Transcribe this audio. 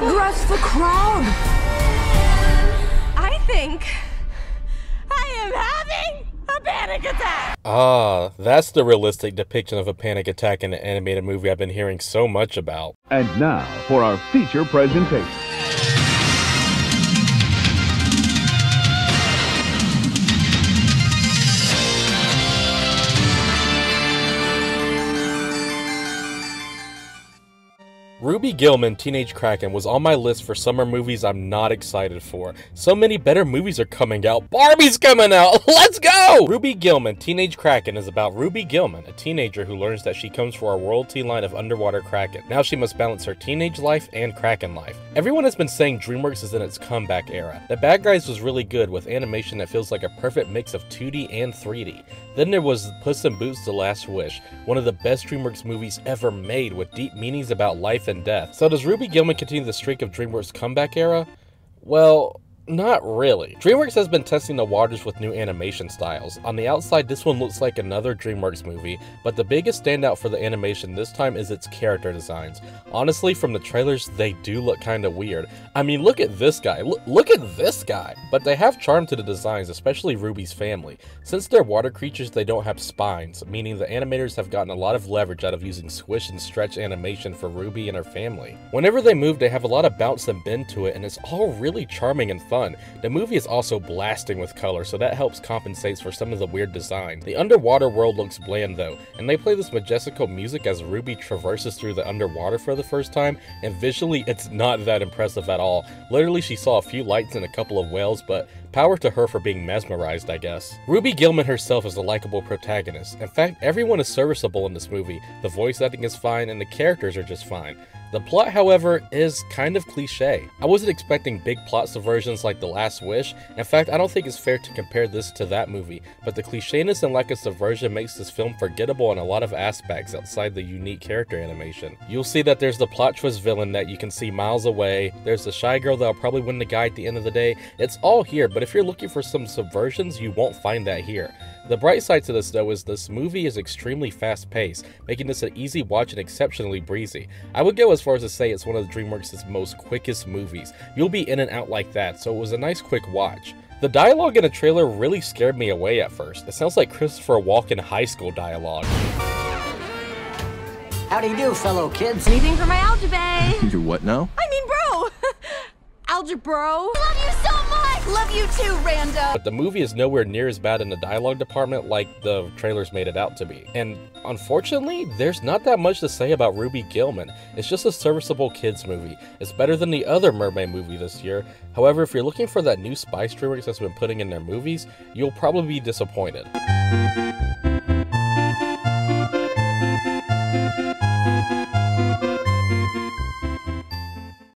Address the crowd. I think I am having a panic attack. Ah, that's the realistic depiction of a panic attack in an animated movie I've been hearing so much about. And now for our feature presentation. Ruby Gillman Teenage Kraken was on my list for summer movies I'm not excited for. So many better movies are coming out. Barbie's coming out! Let's go! Ruby Gillman Teenage Kraken is about Ruby Gillman, a teenager who learns that she comes for a royalty line of underwater kraken. Now she must balance her teenage life and kraken life. Everyone has been saying DreamWorks is in its comeback era. The Bad Guys was really good with animation that feels like a perfect mix of 2D and 3D. Then there was Puss in Boots The Last Wish, one of the best DreamWorks movies ever made with deep meanings about life and death. So does Ruby Gillman continue the streak of DreamWorks comeback era? Well, not really. DreamWorks has been testing the waters with new animation styles. On the outside, this one looks like another DreamWorks movie, but the biggest standout for the animation this time is its character designs. Honestly, from the trailers, they do look kinda weird. I mean, look at this guy, L look at this guy! But they have charm to the designs, especially Ruby's family. Since they're water creatures, they don't have spines, meaning the animators have gotten a lot of leverage out of using squish and stretch animation for Ruby and her family. Whenever they move, they have a lot of bounce and bend to it, and it's all really charming and fun. The movie is also blasting with color, so that helps compensates for some of the weird design. The underwater world looks bland though, and they play this majestical music as Ruby traverses through the underwater for the first time, and visually it's not that impressive at all. Literally she saw a few lights and a couple of whales, but Power to her for being mesmerized, I guess. Ruby Gillman herself is a likable protagonist. In fact, everyone is serviceable in this movie. The voice acting is fine, and the characters are just fine. The plot, however, is kind of cliche. I wasn't expecting big plot subversions like The Last Wish. In fact, I don't think it's fair to compare this to that movie, but the clichéness and lack of subversion makes this film forgettable in a lot of aspects outside the unique character animation. You'll see that there's the plot twist villain that you can see miles away, there's the shy girl that'll probably win the guy at the end of the day. It's all here, but if you're looking for some subversions, you won't find that here. The bright side to this though is this movie is extremely fast paced, making this an easy watch and exceptionally breezy. I would go as far as to say it's one of DreamWorks' most quickest movies. You'll be in and out like that, so it was a nice quick watch. The dialogue in the trailer really scared me away at first. It sounds like Christopher Walken high school dialogue. How do you do, fellow kids? Anything for my algebra? You what now? I mean, bro. algebra. Bro. Love you so much. Love you too, Rando. But the movie is nowhere near as bad in the dialogue department like the trailers made it out to be. And unfortunately, there's not that much to say about Ruby Gillman. It's just a serviceable kids movie. It's better than the other mermaid movie this year. However, if you're looking for that new Spice DreamWorks that's been putting in their movies, you'll probably be disappointed.